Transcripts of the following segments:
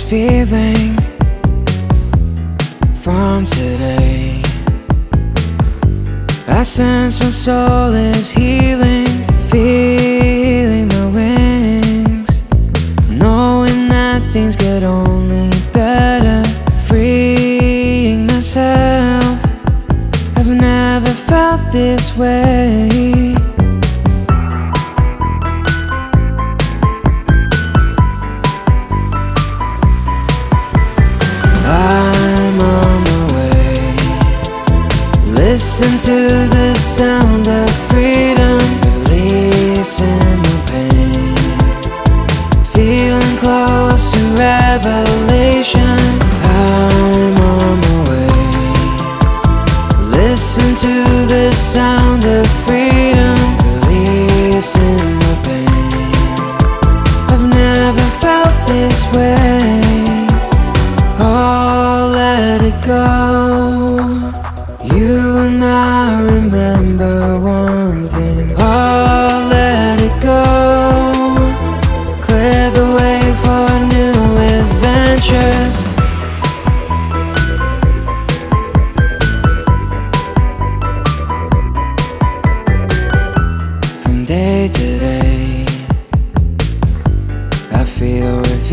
feeling from today. I sense my soul is healing, Listen to the sound of freedom, releasing the pain. Feeling close to revelation. I'm on my way. Listen to the sound of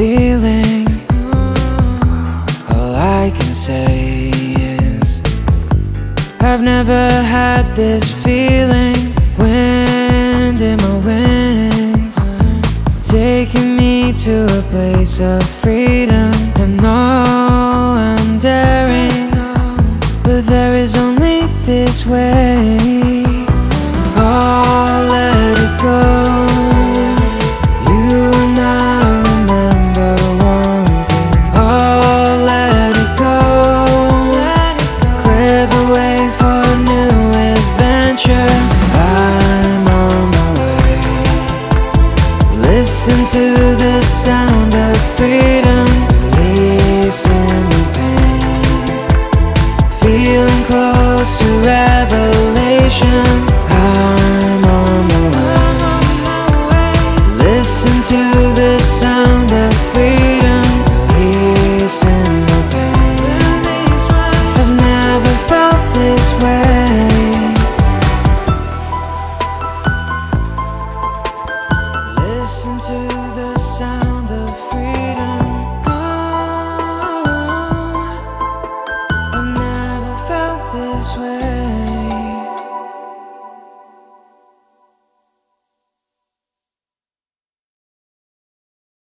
feel revealing. All I can say is I've never had this feeling. Wind in my wings Taking me to a place of freedom. And know I'm daring But there is only this way. Oh, let it go Listen to the sound of freedom Releasing the pain. Feeling close to revelation. I'm on my way. Listen to the sound of freedom